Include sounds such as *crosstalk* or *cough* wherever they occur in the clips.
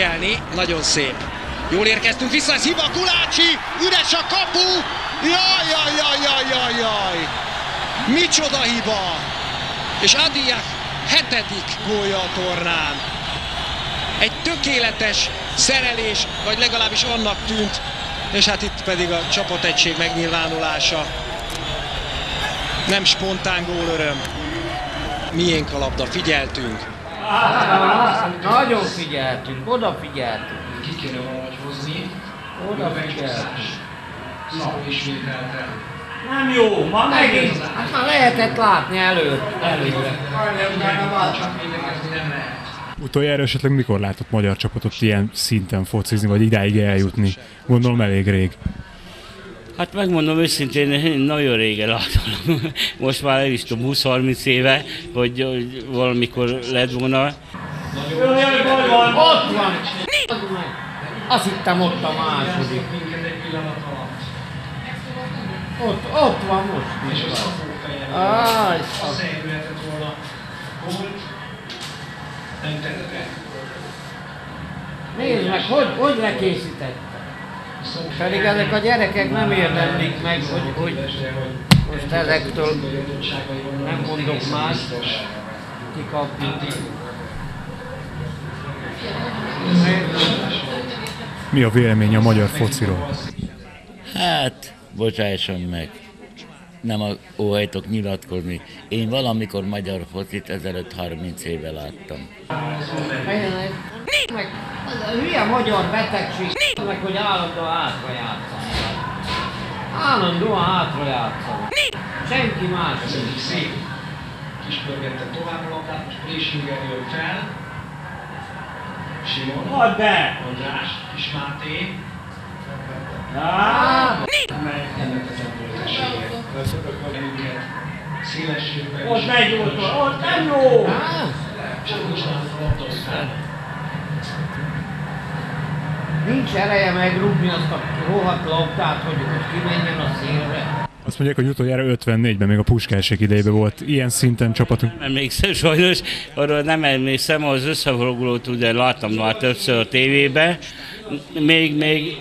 figyelni, nagyon szép. Jól érkeztünk vissza, ez hiba Kulácsi, üres a kapu, jaj, jaj, jaj, jaj, jaj, jaj. Micsoda hiba! És Adiak hetedik gólja a tornán. Egy tökéletes szerelés, vagy legalábbis annak tűnt, és hát itt pedig a csapategység megnyilvánulása. Nem spontán gólöröm. Miénk a labda, figyeltünk. Nagyon figyeltünk, odafigyeltünk. Ki kéne valahogy hozni. Oda figyeltünk. Szó ismételten. Nem jó, ma megint. Hát már lehetett látni előtt. előre. Utoljára esetleg mikor látott magyar csapatot ilyen szinten focizni, vagy idáig eljutni? Gondolom elég rég. Hát megmondom őszintén, én nagyon régen látom. *laughs* Most már el is tudom, 20-30 éve, hogy, hogy valamikor lett volna. Ott van! Azt hittem ott a második. Ott, ott van most. És Az volna. Nézd meg, hogy, hogy lekészítette. Pedig ezek a gyerekek nem érdemlik meg, hogy, hogy most ezektől nem mondok más, kikapni. Mi a vélemény a magyar fociról? Hát, bocsásson meg. Nem a óhajtok nyilatkozni. Én valamikor magyar focit ezelőtt 30 éve láttam. Meg az a hülye magyar betegség, meg hogy állandóan hátra játszanak. Állandóan hátra játszanak. Senki más Köszönjük szép. Kis pörgette tovább a labdát, most Présinger jön fel. Simon. Add be! András, Kis Máté. Ott megy ott, ott nem jó! Csak nincs nála a labda. Nincs ereje megrúgni azt a rohadt labdát, hogy ott kimenjen a szélre. Azt mondják, hogy utoljára 54-ben még a puskásék idejében volt ilyen szinten csapatunk. Nem emlékszem sajnos, arról nem emlékszem, az összefoglalót ugye láttam már többször a tévében, még, még,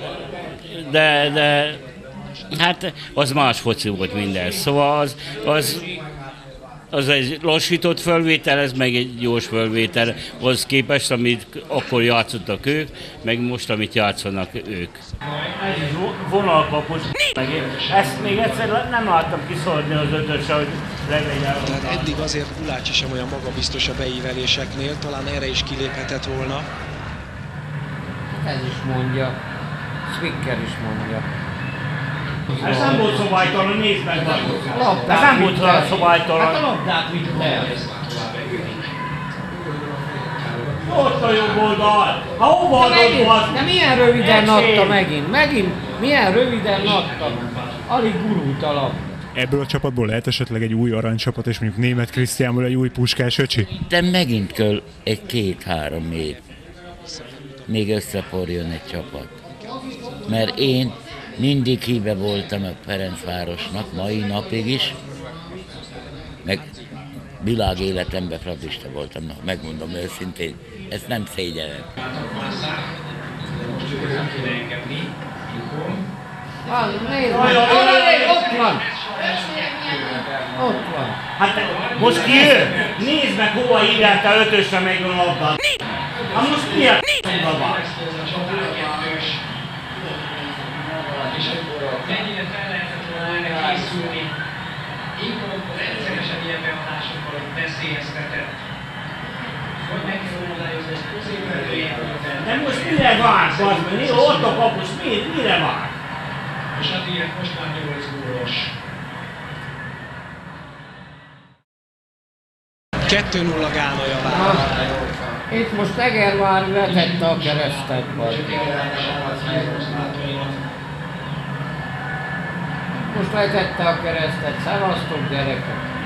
de, de hát az más foci volt minden. Szóval az, az, az egy lassított fölvétel, ez meg egy gyors fölvétel, az képest, amit akkor játszottak ők, meg most, amit játszanak ők. Ez is meg én ezt még egyszer nem láttam kiszólni az ötösre, hogy legyen eddig azért Kulácsi sem olyan magabiztos a beíveléseknél, talán erre is kiléphetett volna. Ez is mondja. Swicker is mondja. Ez nem volt szobálytalan, nézd meg! Labdát Ez nem volt olyan el. Hát a labdát vitt el. Ott a jobb oldal! Ha hova De, adod megint, az? de milyen röviden adta megint? Megint milyen röviden adta? Alig gurult a labda. Ebből a csapatból lehet esetleg egy új aranycsapat, és mondjuk német Krisztiánból egy új puskás öcsi? De megint kell egy két-három év, még összeporjon egy csapat. Mert én mindig híve voltam a Ferencvárosnak, mai napig is, meg világ életemben fradista voltam, na, megmondom őszintén, ezt nem. Ilkom. Az, nézd ott van! Ott van. Hát most ki jön? Nézd meg, hova írják te ötösre meg a labdát. Hát most miért oda van? Ez a csapat kettős. És mennyire fel lehetett volna erre készülni. Ilkom rendszeresen ilyen beadásokkal, hogy veszélyeztetett. Hogy meg kell oldájozni, hogy középelő épületen. De most mire vársz, az meg? Nézd, Ott a kapus, mire, mire vár? És hát ilyen most már 8 gólos. 2-0 Gána javára. Itt most Egervár vetette a keresztet, vagy. Most vetette a keresztet, szevasztok gyerekek.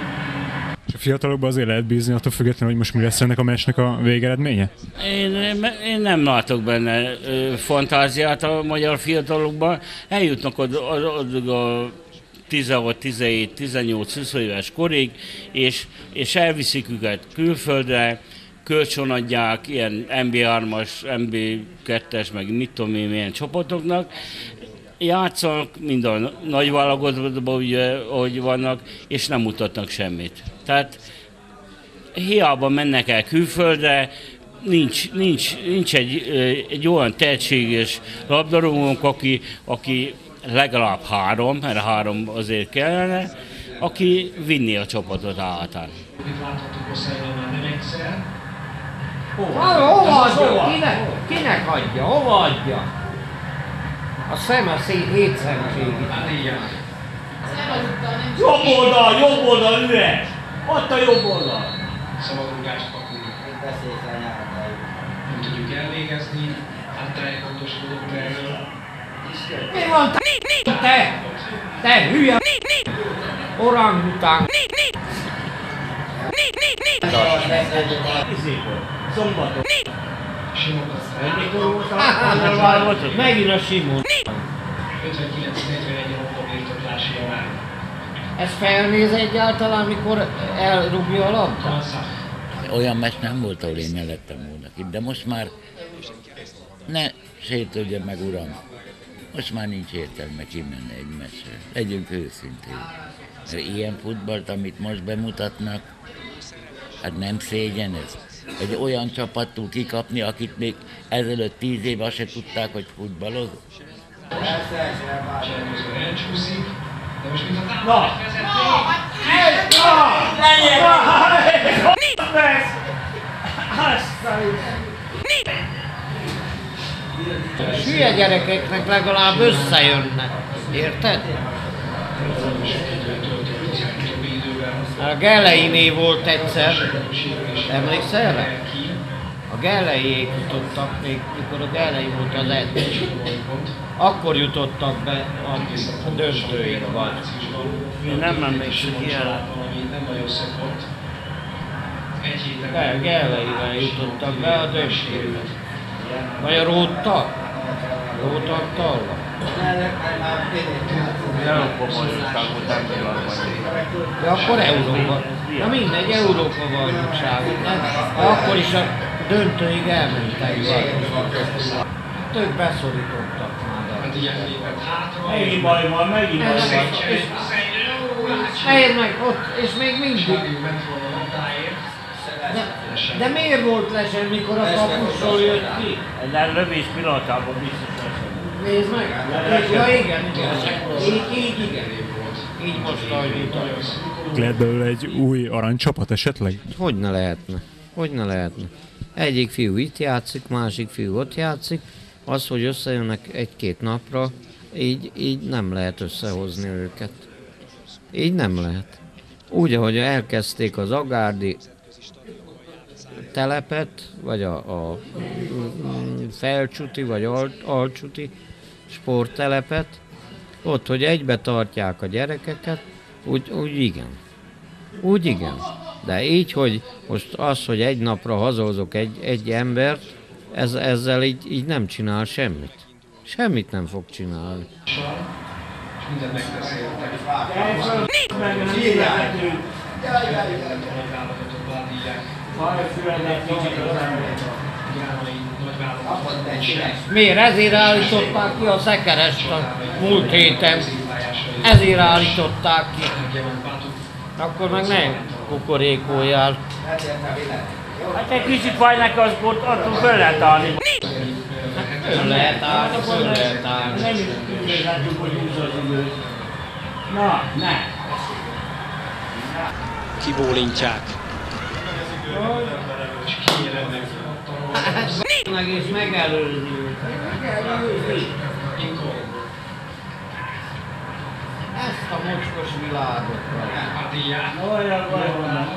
Fiatalokban azért lehet bízni, attól függetlenül, hogy most mi lesz ennek a meccsnek a végeredménye? Én, én nem látok benne fantáziát a magyar fiatalokban. Eljutnak oda, oda a 16, 17, 18, 20 éves korig, és, és elviszik őket külföldre, kölcsönadják ilyen MB3-as, MB2-es, meg mit tudom én, milyen csapatoknak, játszanak mind a nagy válogatottban, ugye, hogy vannak, és nem mutatnak semmit. Tehát hiába mennek el külföldre, nincs, nincs, nincs egy, egy olyan tehetséges labdarúgónk, aki, aki legalább három, mert három azért kellene, aki vinni a csapatot hátán. Itt Oszájban már nem egyszer. Hova, hova? Kinek, kinek adja? Hova adja? A szeme szét hétszerűségig. Hát igen. Jobb oldal, jobb oldal, üres! Ott a jobb oldal! Szabadrugást kapunk. Nem tudjuk elvégezni. Hát tájékoztatodott erről. Mi van te? Te! Te hülye! Orangután! Szombaton. Mikor volt a annál válogatott? Megint a Simon. 59-41 a birtoklási arány. Ez felnéz egyáltalán, mikor elrúgja a labdát? Olyan meccs nem volt, ahol én ne lettem volna ki, de most már ne sértődjön meg, uram. Most már nincs értelme kimenni egy meccsre. Legyünk őszinték. Mert ilyen futballt, amit most bemutatnak, hát nem szégyen ez. Egy olyan csapat tud kikapni, akit még ezelőtt tíz éve azt se tudták, hogy futballoz. Csermőző elcsúszik. De most mint a Na! hülye gyerekeknek legalább összejönnek. Érted? A Geleiné volt egyszer. Emlékszel rá? A Geleiék jutottak még, mikor a Gelei volt az edző. Akkor jutottak be a, a döntőig vagy. Én nem emlékszem szokott. Egy héten De Geleivel jutottak be a döntőbe. Vagy a Róttal? Róttal? Ja, akkor Európa. Na mindegy, Európa bajnokságot, nem? De akkor is a döntőig elmentek. Tök beszorítottak már. Megint baj van, megint baj van. Helyed meg ott, és még mindig. De, de miért volt lesen, mikor a kapusról jött ki? De lövés pillanatában biztos. Nézd meg! Ja igen, igen. Így, így igen. Így most hajlítom. Lehet belőle egy új aranycsapat esetleg? Hogy ne lehetne? Hogy ne lehetne? Egyik fiú itt játszik, másik fiú ott játszik. Az, hogy összejönnek egy-két napra, így, így nem lehet összehozni őket. Így nem lehet. Úgy, ahogy elkezdték az Agárdi telepet, vagy a, a mm, felcsuti, vagy al, alcsuti sporttelepet, ott, hogy egybe tartják a gyerekeket, úgy, úgy igen. Úgy igen. De így, hogy most az, hogy egy napra hazahozok egy, egy embert, ez, ezzel így, így nem csinál semmit. Semmit nem fog csinálni. Mindent megbeszéltek. Kicsit az. Miért? Ezért állították ki a szekerest a múlt héten. Ezért állították ki. Akkor meg ne kukorékoljál. Hát egy kicsit fáj neki, az ott attól föl lehet állni. Föl lehet állni, föl lehet állni. Nem is tudjuk, hogy húzza az időt. Na, ne! Kibólintják. Meg és megelőzni őket. Megelőzni. Ezt a mocskos világot. Bádíják. Olyan baj van.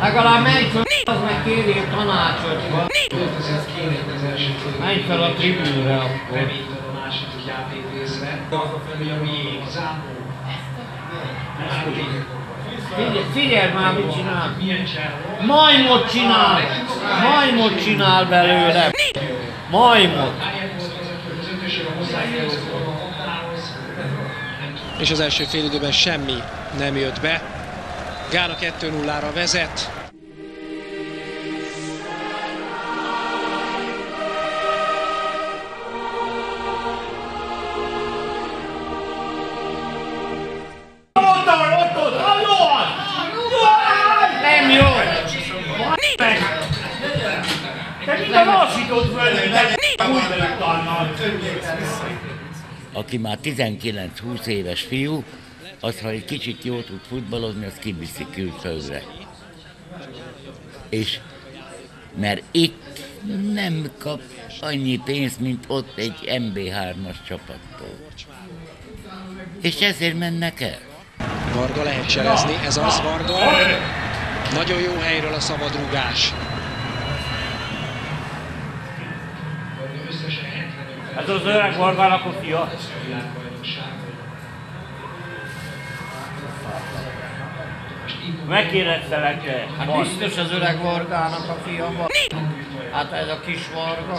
Legalább menj föl, az meg kérjél tanácsot. Öltözött kérjük az első Menj fel a tribűnre akkor. Reménytelen a második játék részre. Mi a miénk? Zápó. Figyelj, figyelj már, mit csinál. Majmot csinál! Majmot csinál belőle! Majmot! És az első félidőben semmi nem jött be. Gána 2-0-ra vezet, Aki már 19-20 éves fiú, az, ha egy kicsit jól tud futballozni, az kiviszi külföldre. És mert itt nem kap annyi pénzt, mint ott egy MB3-as csapattól. És ezért mennek el. Varga lehet cselezni, ez az Varga. Nagyon jó helyről a szabadrugás. Ez az öreg Vargának a fia. Megkérdeztelek Hát biztos az öreg Vargának a fia van. Hát ez a kis Varga.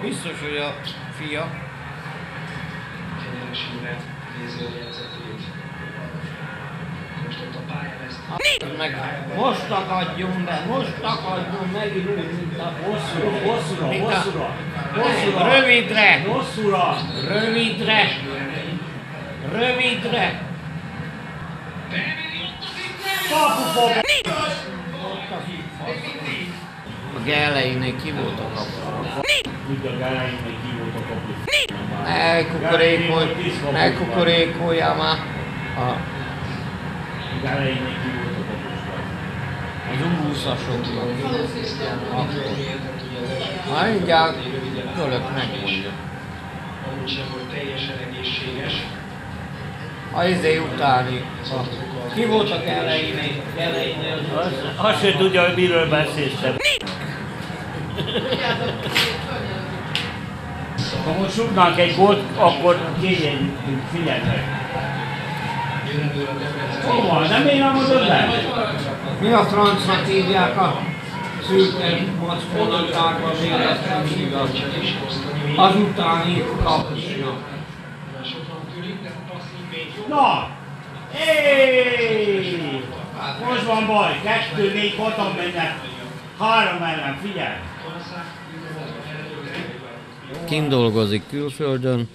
Biztos, hogy a fia. Hát Meg most akadjon be, most akadjon megint úgy, mint a Hosszúra, hosszúra, a- hosszúra. Hosszúra. Rövidre, Hosszúra. rövidre, rövidre. Kapufog. A Gelleinél ki volt a kapu? Tudja, Gálány, hogy ki volt a kapu. Ne kukorékolj, ne kukorékoljál már. A, Gálainek ki volt a kapus. az. Akkor. Majd mindjárt fölök megmondja. Amúgy sem volt teljesen egészséges. A izé utáni. A, ki voltak elejénél? Elejénél az Az, azt se tudja, hogy miről beszélsz te. Ha most rúgnánk egy gólt, akkor kényelmünk, figyelj meg. Hol van? Nem én nem mondod le? Mi a francnak hívják a szürke mackónak tárva véletlenül Azutáni kapusnak. Na! Éj! Most van baj, kettő, négy, hatan mennek. Három ellen, figyelj! Kim dolgozik külföldön,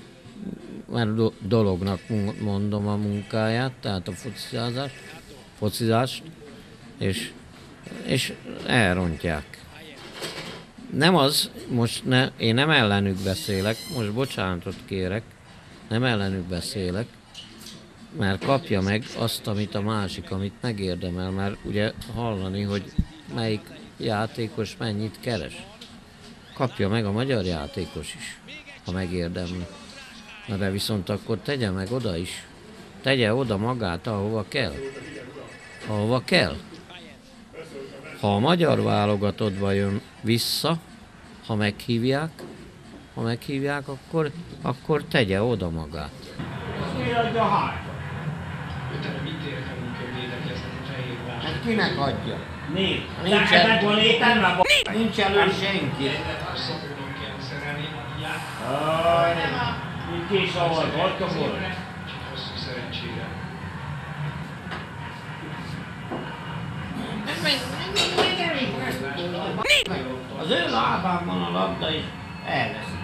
mert do- dolognak mondom a munkáját, tehát a focizázást, focizást, és, és elrontják. Nem az, most ne, én nem ellenük beszélek, most bocsánatot kérek, nem ellenük beszélek, mert kapja meg azt, amit a másik, amit megérdemel, mert ugye hallani, hogy melyik játékos mennyit keres kapja meg a magyar játékos is, ha megérdemli. Na de viszont akkor tegye meg oda is. Tegye oda magát, ahova kell. Ahova kell. Ha a magyar válogatottba jön vissza, ha meghívják, ha meghívják, akkor, akkor tegye oda magát. Hát kinek adja? Létem, nem van. Nincs elő senki. Szabadon kés ahol volt, volt. Hosszú szerencsére. Az ő lábán van a labda, és elveszi.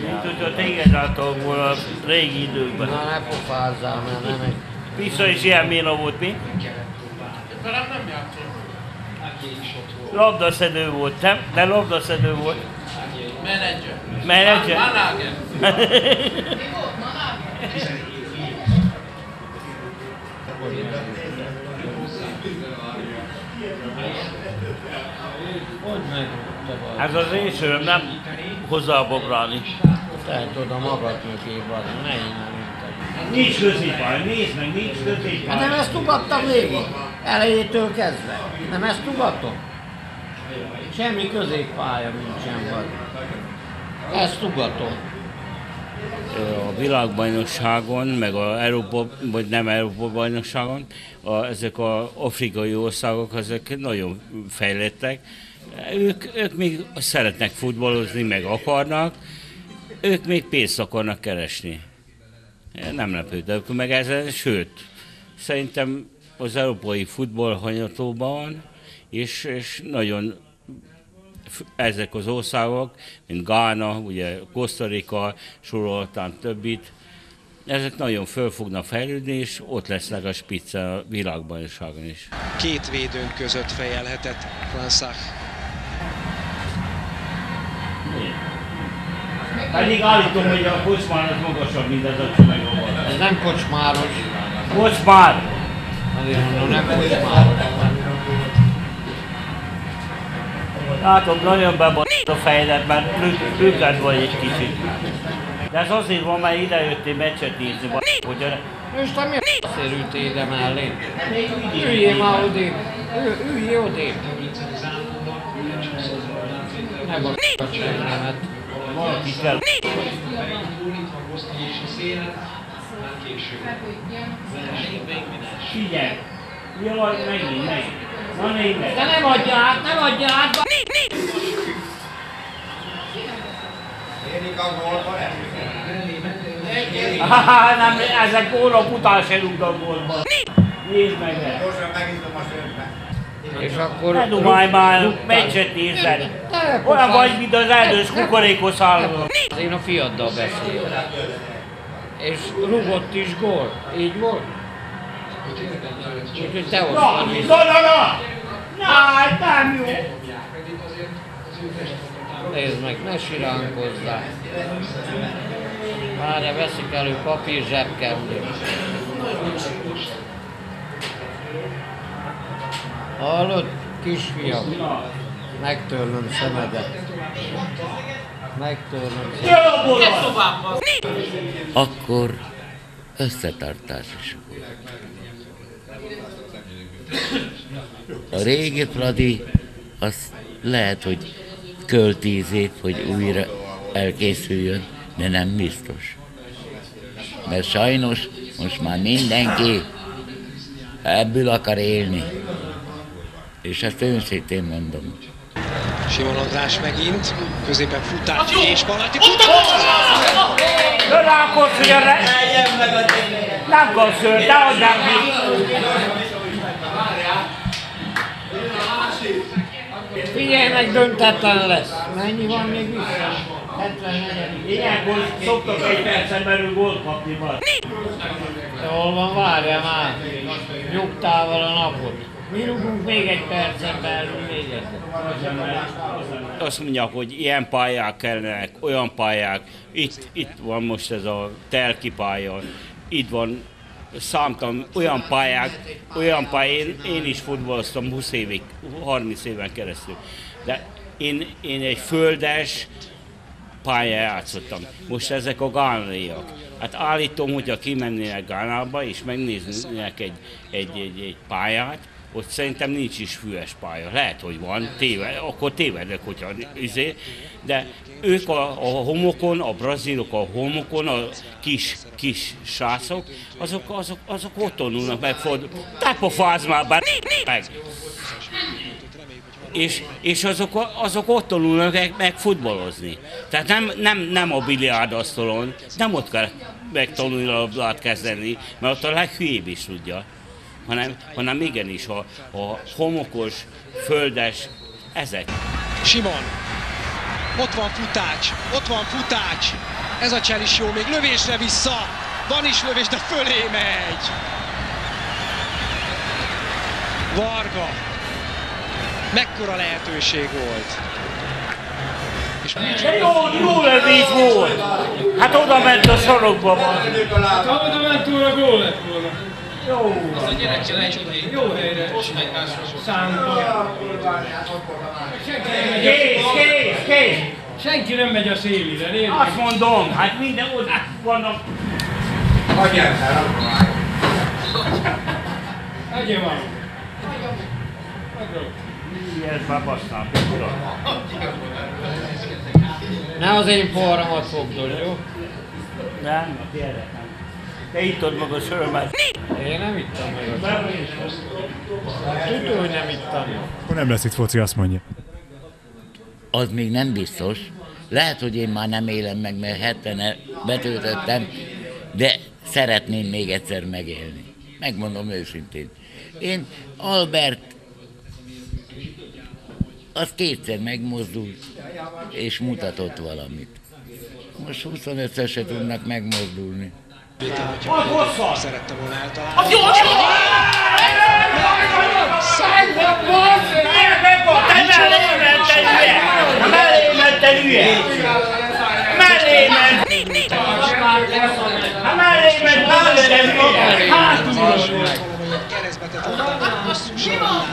Mint hogyha téged álltak volna a régi időkben. Na ne pofázzál, mert nem egy... Vissza is ilyen ména volt mi? Velem nem játszott. Ágyé is ott volt. Labdaszedő volt, nem? De labdaszedő volt. Menedzser. Menedzser? Vagy? Ez az én söröm, nem hozzá a bobrálni. Tehet oda magad mögé van, ne én. Nincs középpálya, nézd meg, nincs Hát nem ezt ugattam végig, elejétől kezdve. Nem ezt ugatom. Semmi középpálya nincsen vagy. Ezt ugatom. a világbajnokságon, meg a Európa, vagy nem Európa bajnokságon, a, ezek az afrikai országok, ezek nagyon fejlettek. Ők, ők még szeretnek futballozni, meg akarnak, ők még pénzt akarnak keresni. Nem lepődök meg ezen, sőt, szerintem az európai futball hanyatóban van, és, és nagyon ezek az országok, mint Gána, ugye Costa Rica, soroltán többit, ezek nagyon föl fognak fejlődni, és ott lesznek a spitze a világbajnokságon is. Két védőnk között fejelhetett Franszach. Pedig állítom, hogy a kocsmár az magasabb, mint ez a csomagolva. Ez nem kocsmáros. Kocsmár! Azért mondom, nem kocsmáros. Látom, nagyon bebaszott a fejedet, mert lüked vagy egy kicsit. De ez azért van, mert ide jöttél meccset nézni, hogy a... És te miért szerültél ide mellé? Üljél már odébb. Ül- Üljél odébb. Ne bassz engemet. Valakit kell. Figyelj! Jaj, megint, megint. De nem adja át, nem adja át! Haha, nem, ezek gólok után se rúgnak gólba. Nézd meg ezt. És akkor... Ne dumálj már, meccset nézed. Olyan vagy, mint az erdős kukorékos állam. Én a fiaddal beszélek. És rúgott is gól. Így volt? Úgyhogy te Na, hoztad vissza. na, na, na! Na, hát nem jó! Nézd meg, ne siránkozzál. Várja, veszik elő papír zsebkendőt. Hallod, kisfiam? Megtörlöm szemedet. Megtörlöm szemedet. Akkor összetartás is volt. A régi Fradi, az lehet, hogy költ tíz év, hogy újra elkészüljön, de nem biztos. Mert sajnos most már mindenki ebből akar élni. És ezt őszintén mondom. Simon András megint, középen futás és futás! Rákos, hogy a re... Nem kapsz de nem Figyelj meg, döntetlen lesz. Mennyi van még vissza? 74. Ilyenkor szoktak egy percen belül gólt kapni már. De hol van, várja már. Nyugtával a napot. Mi rúgunk még egy percen belül még egyet. Azt mondják, hogy ilyen pályák kellenek, olyan pályák. Itt, itt van most ez a telki pálya, itt van számtalan olyan pályák, olyan pályák, én, én is futballoztam 20 évig, 30 éven keresztül. De én, én egy földes pályán játszottam. Most ezek a gánaiak. Hát állítom, hogyha kimennének Gánába és megnéznének egy, egy, egy, egy pályát, ott szerintem nincs is füves pálya. Lehet, hogy van, téve, akkor tévedek, hogyha izé, de ők a, a homokon, a brazilok a homokon, a kis, kis sászok, azok, azok, azok ott tanulnak meg, tápofáz már, bár meg. És, és azok, azok ott tanulnak meg, meg futballozni. Tehát nem, nem, nem a biliárdasztalon, nem ott kell megtanulni a labdát kezdeni, mert ott a leghülyébb is tudja hanem, hanem igenis a, a homokos, földes, ezek. Simon. Ott van futács, ott van futács. Ez a csel is jó, még lövésre vissza. Van is lövés, de fölé megy. Varga. Mekkora lehetőség volt. És jó, jó lövés volt! Hát oda ment a sarokba van. Ha oda ment volna, gól lett volna. Jó. Azt a gyerekkel egy jó helyre számítva. Kész, kész, kész! Senki nem megy a szélire, nézd Azt mondom, hát minden ott vannak. Hagyja van. Hagyja. Ez már basszám, uram. Ne az én poharamat fogdod, jó? Nem, a tiédet nem. Te ittad meg a sörömet. Én nem ittam meg a Tudod, hogy nem ittam. Akkor nem lesz itt foci, azt mondja. Az még nem biztos, Lehet, hogy én már nem élem meg, mert 70 betöltöttem, de szeretném még egyszer megélni. Megmondom őszintén. Én Albert az kétszer megmozdult, és mutatott valamit. Most 25 se tudnak megmozdulni. Szerette volna eltalálni. Az jó, az jó! Mellé ment egy hülye! Mellé ment egy hülye! Mellé ment! Hát mellé ment, mellé ment egy hülye! Hátulról! Keresztbe tett labdát, hosszú sorban.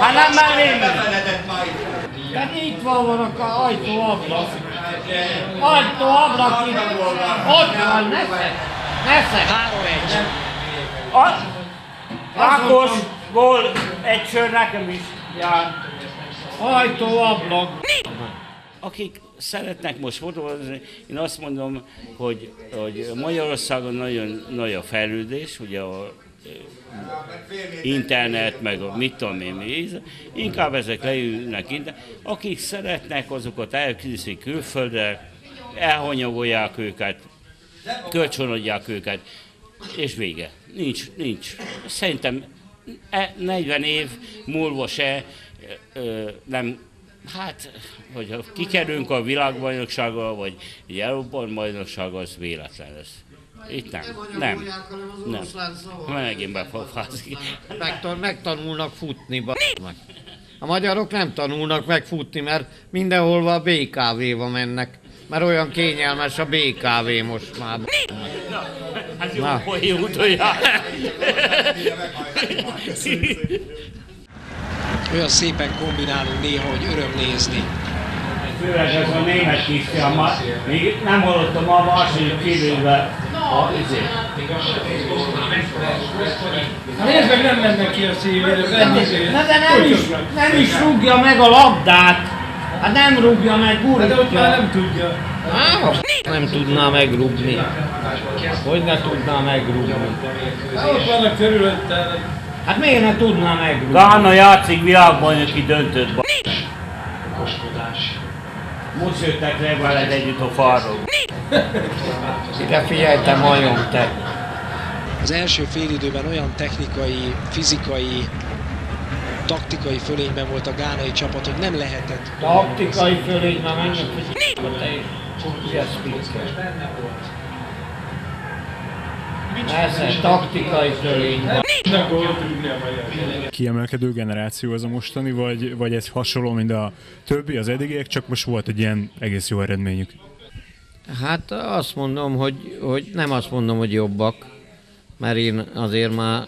Hát nem mellé ment! Tehát itt van van a ajtó ablak. Ajtó ablak itt. Ott van, nesze. Nesze. 3-1. A- Ákos, gól, egy sör nekem is jár. Ajtó ablak. akik szeretnek most fotózni, én azt mondom, hogy, hogy Magyarországon nagyon nagy a fejlődés, ugye a internet, meg mit tudom én inkább ezek leülnek ide. Akik szeretnek, azokat elküldik külföldre, elhanyagolják őket, kölcsönadják őket, és vége. Nincs, nincs. Szerintem e- 40 év múlva se nem, hát, hogy ha kikerülünk a világbajnoksággal, vagy egy Európa bajnoksággal, az véletlen lesz. Itt nem, nem, nem. Megint befogfázik. Megtan- megtanulnak futni, bazd meg. A magyarok nem tanulnak megfutni, mert mindenhol a BKV-ba mennek. Mert olyan kényelmes a BKV most már. Hát jó, Na. hogy utoljára. Olyan szépen kombinálunk néha, hogy öröm nézni. Főleg ez a német kisfiam, még nem hallottam a második kívülbe a izét. Nézd meg, nem mennek ki a szívére, Na de nem is, nem is rúgja meg a labdát. Hát nem rúgja meg, De ott már gurítja. nem tudja. Hát, nem tudná megrúgni. Hogy ne tudná megrúgni? Hát ott vannak körülötte. Hát miért ne tudná megrúgni? Gána játszik világbajnoki döntőt. ba- Most jöttek le veled együtt a falról. Ide figyelj, te majom, te. Az első félidőben olyan technikai, fizikai, taktikai fölényben volt a gánai csapat, hogy nem lehetett. Taktikai fölényben mennek, hogy te is. Persze, taktikai magyar. Kiemelkedő generáció az a mostani, vagy, vagy ez hasonló, mint a többi, az eddigiek, csak most volt egy ilyen egész jó eredményük. Hát azt mondom, hogy, hogy nem azt mondom, hogy jobbak, mert én azért már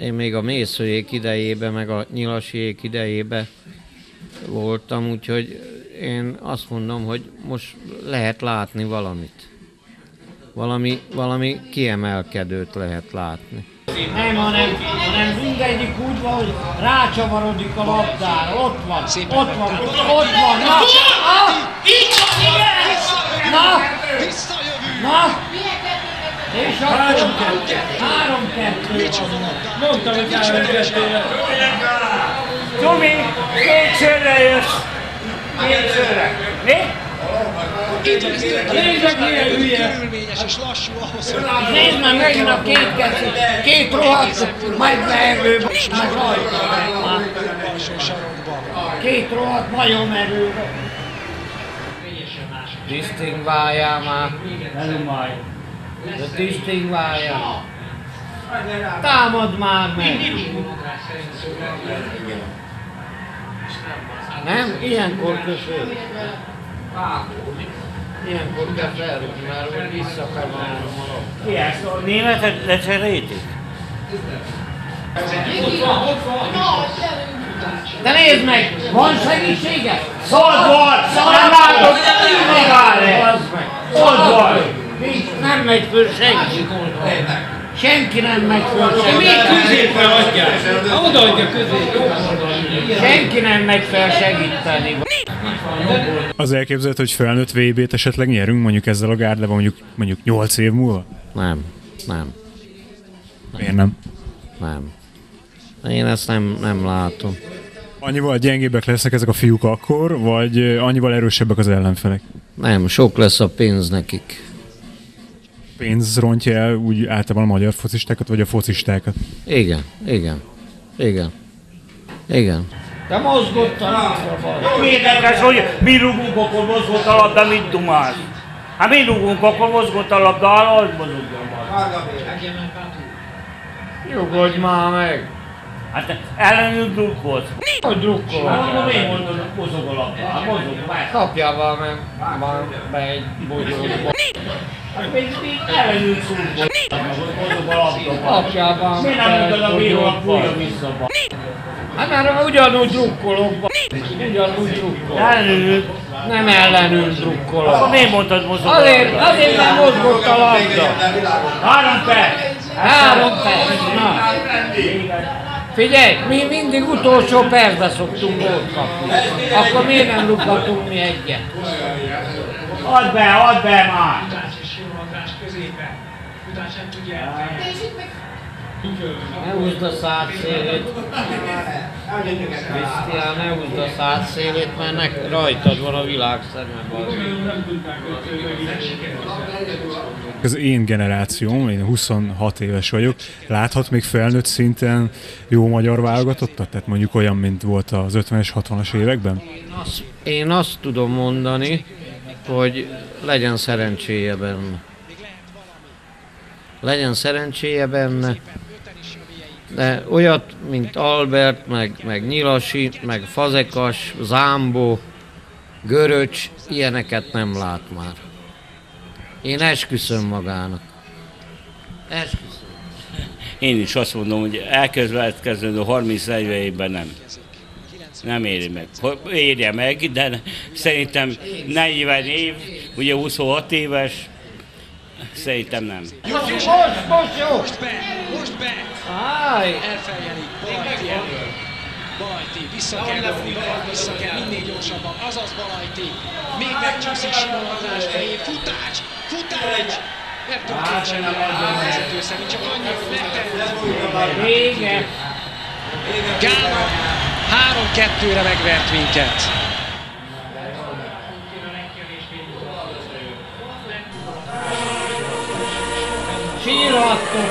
én még a mészőjék idejében, meg a nyilasiék idejében voltam, úgyhogy én azt mondom, hogy most lehet látni valamit. Valami, valami kiemelkedőt lehet látni. Nem, hanem, hanem mindegyik úgy van, hogy rácsavarodik a labdára. Ott van, ott van, ott van. Na, ah, Itt 3-2. Micsoda labda. Mondtam, hogy elvetettél. Tomi, kétszerre jössz. Kétszerre. Mi? Nézd meg, milyen hülye! Körülményes és lassú ahhoz, hogy... Nézd már megint a két kezű, két rohadt, majd leerő, már rajta már. Két rohadt, nagyon merő. Tiszting váljál már. Elumálj de disztingváljál. Támad már meg. Nem? Ilyenkor köszön. Ilyenkor kell felrúgni, mert vissza kell válnom a labdát. Ki ezt a németet lecserélik? De nézd meg, van segítsége? Ott volt! Nem látod. Ott volt! Nem megy föl senki. Senki nem megy föl senki. miért középre adják? Odaadja középre. Senki nem megy fel segíteni. Az elképzelhető, hogy felnőtt VB-t esetleg nyerünk mondjuk ezzel a gárdával mondjuk, mondjuk 8 év múlva? Nem, nem, Miért nem? nem. Én ezt nem, nem látom. Annyival gyengébbek lesznek ezek a fiúk akkor, vagy ö, annyival erősebbek az ellenfelek? Nem, sok lesz a pénz nekik. Pénz rontja el úgy általában a magyar focistákat, vagy a focistákat? Igen, igen, igen, igen. Te mozgott a labda, Mi érdekes, hogy mi rúgunk, akkor mozgott a labda, mit dumálsz? Hát mi rúgunk, akkor mozgott a labda, hogy mozogjon. Nyugodj már meg! Hát ellenünk drukkolsz. Hogy drukkolok? Mondom, én mondom, mozog a labda. Hát mozog, már. Kapjál már meg, már be egy bogyóba. Hát még ellenünk szurkol, hogy mozog a labda. Miért be nem mondod a bírónak, fújja vissza. Hát már ugyanúgy drukkolok, ugyanúgy drukkolok. Ellenünk. Nem ellenünk Akkor drukkolok. miért mondtad mozog a Azért, labda? azért nem mozgott a labda. Három perc. Három perc, na. Figyelj, mi mindig utolsó percben szoktunk gólt kapni. Akkor miért nem rúghatunk mi egyet? Add be, add be már. És sorvadás középen. Ne húzd a szád szélét. Krisztián, ne húzd a szád szélét, mert nek, rajtad van a világ szeme. bazd. Az én generációm, én 26 éves vagyok, láthat még felnőtt szinten jó magyar válogatottat? Tehát mondjuk olyan, mint volt az 50-es, 60-as években? Én azt, én azt tudom mondani, hogy legyen szerencséje benne. Legyen szerencséje benne, de olyat, mint Albert, meg, meg Nyilasi, meg Fazekas, Zámbó, Göröcs, ilyeneket nem lát már. Én esküszöm magának. Esküszöm. Én is azt mondom, hogy elkezdődő 30-40 évben nem. Nem éri meg. Érje meg, de szerintem 40 év, ugye 26 éves, szerintem nem. Most, most jó! Most be, most be! Áj! Elfeljeli, Balajti elő. Balajti, vissza kell dobni, vissza kell minél gyorsabban, azaz Balajti. Még megcsúszik Simon András fejé, futás, futás! Nem történt semmi a vezető szerint, csak annyi, hogy megterült. Vége! Gála 3-2-re megvert minket. 아, 또.